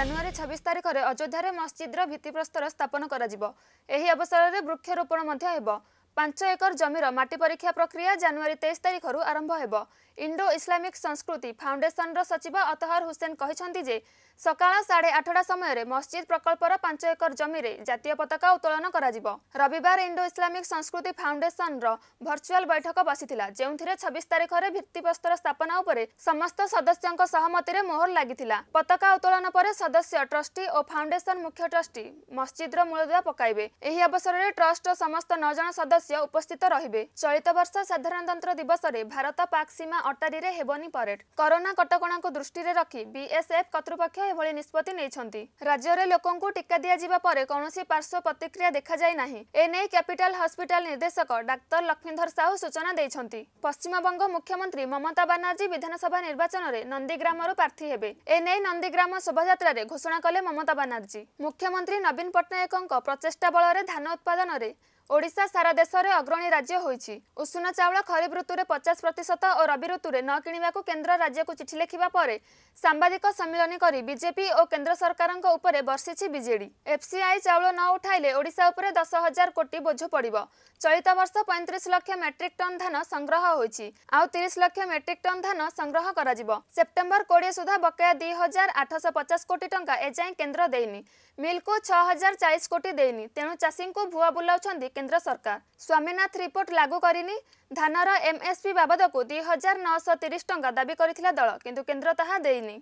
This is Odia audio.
ଜାନୁଆରୀ ଛବିଶ ତାରିଖରେ ଅଯୋଧ୍ୟାରେ ମସଜିଦ୍ର ଭିତ୍ତିପ୍ରସ୍ତର ସ୍ଥାପନ କରାଯିବ। ଏହି ଅବସରରେ ବୃକ୍ଷରୋପଣ ମଧ୍ୟ ହେବ। ପାଞ୍ଚ ଏକର ଜମିର ମାଟି ପରୀକ୍ଷା ପ୍ରକ୍ରିୟା ଜାନୁଆରୀ ତେଇଶ ତାରିଖରୁ ଆରମ୍ଭ ହେବ। ଇଣ୍ଡୋ ଇସଲାମିକ ସଂସ୍କୃତି ଫାଉଣ୍ଡେସନର ସଚିବ ଅତହର ହୁସେନ କହିଛନ୍ତି ଯେ ସକାଳ ସାଢ଼େ ଆଠଟା ସମୟରେ ମସଜିଦ୍ ପ୍ରକଳ୍ପର ପାଞ୍ଚ ଏକର ଜମିରେ ଜାତୀୟ ପତାକା ଉତ୍ତୋଳନ କରାଯିବ। ରବିବାର ଇଣ୍ଡୋ ଇସଲାମିକ ସଂସ୍କୃତି ଫାଉଣ୍ଡେସନର ଭର୍ଚୁଆଲ ବୈଠକ ବସିଥିଲା ଯେଉଁଥିରେ ଛବିଶ ତାରିଖରେ ଭିତ୍ତିପ୍ରସ୍ତର ସ୍ଥାପନା ଉପରେ ସମସ୍ତ ସଦସ୍ୟଙ୍କ ସହମତିରେ ମୋହର ଲାଗିଥିଲା। ପତାକା ଉତ୍ତୋଳନ ପରେ ସଦସ୍ୟ ଟ୍ରଷ୍ଟି ଓ ଫାଉଣ୍ଡେସନ ମୁଖ୍ୟ ଟ୍ରଷ୍ଟି ମସଜିଦ୍ର ମୂଳଦୁଆ ପକାଇବେ। ଏହି ଅବସରରେ ଟ୍ରଷ୍ଟର ସମସ୍ତ ନଅ ଜଣ ସଦସ୍ୟ ଉପସ୍ଥିତ ରହିବେ। ଚଳିତ ବର୍ଷ ସାଧାରଣତନ୍ତ୍ର ଦିବସରେ ଭାରତ ପାକ୍ ସୀମା ଅଟ୍ଟାରୀରେ ହେବନି ପରେଡ୍। କରୋନା କଟକଣାକୁ ଦୃଷ୍ଟିରେ ରଖି ବିଏସ୍ଏଫ୍ କର୍ତ୍ତୃପକ୍ଷ ଏଭଳି ନିଷ୍ପତ୍ତି ନେଇଛନ୍ତି। ରାଜ୍ୟରେ ଲୋକଙ୍କୁ ଟିକା ଦିଆଯିବା ପରେ କୌଣସି ପାର୍ଶ୍ୱ ପ୍ରତିକ୍ରିୟା ଦେଖାଯାଇ ନାହିଁ। ଏନେଇ କ୍ୟାପିଟାଲ ହସ୍ପିଟାଲ ନିର୍ଦ୍ଦେଶକ ଡାକ୍ତର ଲକ୍ଷ୍ମୀଧର ସାହୁ ସୂଚନା ଦେଇଛନ୍ତି। ପଶ୍ଚିମବଙ୍ଗ ମୁଖ୍ୟମନ୍ତ୍ରୀ ମମତା ବାନାର୍ଜୀ ବିଧାନସଭା ନିର୍ବାଚନରେ ନନ୍ଦୀଗ୍ରାମରୁ ପ୍ରାର୍ଥୀ ହେବେ। ଏନେଇ ନନ୍ଦୀଗ୍ରାମ ଶୋଭାଯାତ୍ରାରେ ଘୋଷଣା କଲେ ମମତା ବାନାର୍ଜୀ। ମୁଖ୍ୟମନ୍ତ୍ରୀ ନବୀନ ପଟ୍ଟନାୟକଙ୍କ ପ୍ରଚେଷ୍ଟା ବଳରେ ଧାନ ଉତ୍ପାଦନରେ ଓଡ଼ିଶା ସାରା ଦେଶରେ ଅଗ୍ରଣୀ ରାଜ୍ୟ ହୋଇଛି। ଉଷୁନା ଚାଉଳ ଖରିଫ ଋତୁରେ ପଚାଶ ପ୍ରତିଶତ ଓ ରବି ଋତୁରେ ନ କିଣିବାକୁ କେନ୍ଦ୍ର ରାଜ୍ୟକୁ ଚିଠି ଲେଖିବା ପରେ ସାମ୍ବାଦିକ ସମ୍ମିଳନୀ କରି ବିଜେପି ଓ କେନ୍ଦ୍ର ସରକାରଙ୍କ ଉପରେ ବର୍ଷିଛି ବିଜେଡି। ଏଫ୍ସିଆଇ ଚାଉଳ ନ ଉଠାଇଲେ ଓଡ଼ିଶା ଉପରେ ଦଶ ହଜାର କୋଟି ବୋଝ ପଡ଼ିବ। ଚଳିତ ବର୍ଷ ପଇଁତିରିଶ ଲକ୍ଷ ମେଟ୍ରିକ୍ ଟନ୍ ଧାନ ସଂଗ୍ରହ ହୋଇଛି। ଆଉ ତିରିଶ ଲକ୍ଷ ମେଟ୍ରିକ୍ ଟନ୍ ଧାନ ସଂଗ୍ରହ କରାଯିବ। ସେପ୍ଟେମ୍ବର କୋଡ଼ିଏ ସୁଦ୍ଧା ବକେୟା ଦୁଇ ହଜାର ଆଠଶହ ପଚାଶ କୋଟି ଟଙ୍କା ଏଯାଏଁ କେନ୍ଦ୍ର ଦେଇନି। ମିଲ୍କୁ ଛଅ ହଜାର ଚାଳିଶ କୋଟି ଦେଇନି। ତେଣୁ ଚାଷୀଙ୍କୁ ଭୁଆ ବୁଲାଉଛନ୍ତି କେନ୍ଦ୍ର ସରକାର ସ୍ୱାମୀନାଥ ରିପୋର୍ଟ ଲାଗୁ କରିନି ଧାନର ଏମ୍ଏସ୍ପି ବାବଦକୁ ଦୁଇ ହଜାର ନଅଶହ ତିରିଶ ଟଙ୍କା ଦାବି କରିଥିଲା ଦଳ କିନ୍ତୁ କେନ୍ଦ୍ର ତାହା ଦେଇନି।